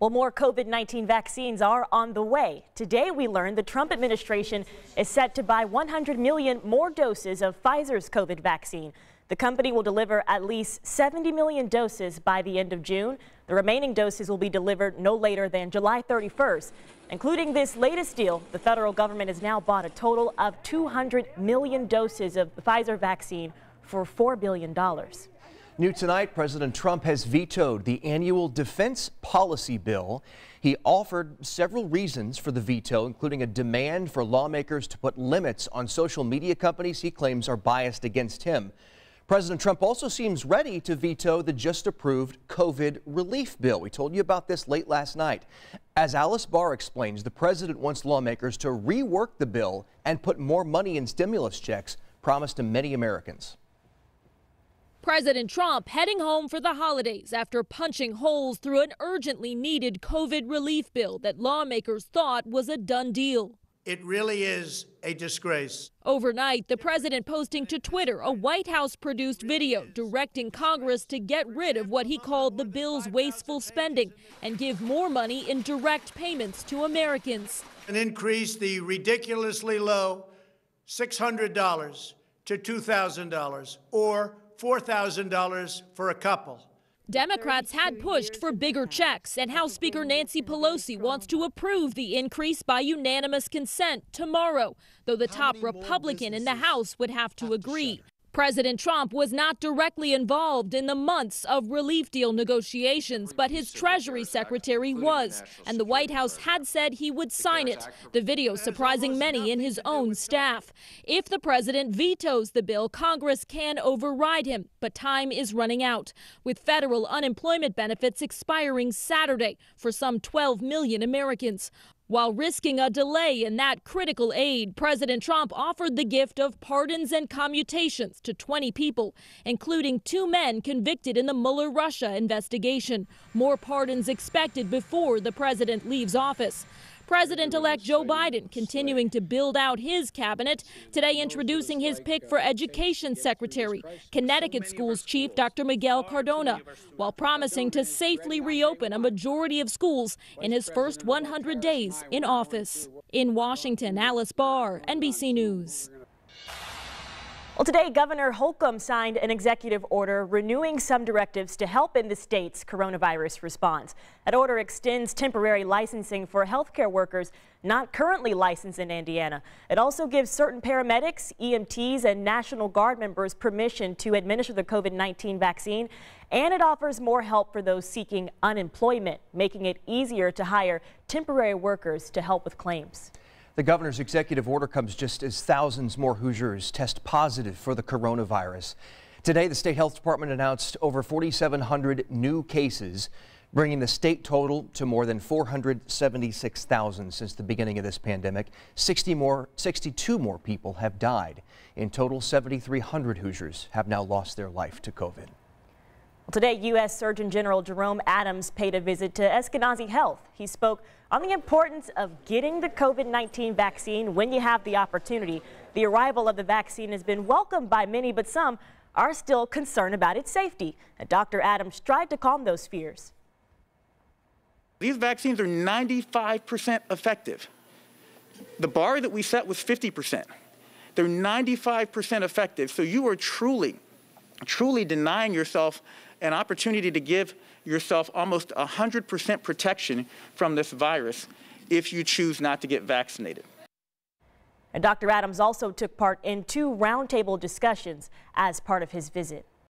Well, more COVID-19 vaccines are on the way. Today, we learned the Trump administration is set to buy 100 million more doses of Pfizer's COVID vaccine. The company will deliver at least 70 million doses by the end of June. The remaining doses will be delivered no later than July 31st. Including this latest deal, the federal government has now bought a total of 200 million doses of Pfizer vaccine for $4 billion. New tonight, President Trump has vetoed the annual defense policy bill. He offered several reasons for the veto, including a demand for lawmakers to put limits on social media companies he claims are biased against him. President Trump also seems ready to veto the just approved COVID relief bill. We told you about this late last night. As Alice Barr explains, the president wants lawmakers to rework the bill and put more money in stimulus checks promised to many Americans. President Trump heading home for the holidays after punching holes through an urgently needed COVID relief bill that lawmakers thought was a done deal. It really is a disgrace. Overnight, the president posting to Twitter a White House produced video directing Congress to get rid of what he called the bill's wasteful spending and give more money in direct payments to Americans. And increase the ridiculously low $600 to $2,000 or $4,000 for a couple. Democrats had pushed for bigger checks, and House Speaker Nancy Pelosi wants to approve the increase by unanimous consent tomorrow, though the top Republican in the House would have to agree. President Trump was not directly involved in the months of relief deal negotiations, but his Treasury Secretary was, and the White House had said he would sign it, the video surprising many in his own staff. If the president vetoes the bill, Congress can override him, but time is running out, with federal unemployment benefits expiring Saturday for some 12 million Americans. While risking a delay in that critical aid, President Trump offered the gift of pardons and commutations to 20 people, including two men convicted in the Mueller Russia investigation. More pardons expected before the president leaves office. President elect Joe Biden continuing to build out his cabinet, today introducing his pick for Education Secretary, Connecticut Schools Chief Dr. Miguel Cardona, while promising to safely reopen a majority of schools in his first 100 days in office. In Washington, Alice Barr, NBC News. Well, today, Governor Holcomb signed an executive order renewing some directives to help in the state's coronavirus response. That order extends temporary licensing for healthcare workers not currently licensed in Indiana. It also gives certain paramedics, EMTs, and National Guard members permission to administer the COVID-19 vaccine, and it offers more help for those seeking unemployment, making it easier to hire temporary workers to help with claims. The governor's executive order comes just as thousands more Hoosiers test positive for the coronavirus. Today, the state health department announced over 4,700 new cases, bringing the state total to more than 476,000 since the beginning of this pandemic. 60 more, 62 more people have died. In total, 7,300 Hoosiers have now lost their life to COVID. Today, U.S. Surgeon General Jerome Adams paid a visit to Eskenazi Health. He spoke on the importance of getting the COVID-19 vaccine when you have the opportunity. The arrival of the vaccine has been welcomed by many, but some are still concerned about its safety. And Dr. Adams tried to calm those fears. These vaccines are 95% effective. The bar that we set was 50%. They're 95% effective. So you are truly, truly denying yourself an opportunity to give yourself almost 100% protection from this virus if you choose not to get vaccinated. And Dr. Adams also took part in two roundtable discussions as part of his visit.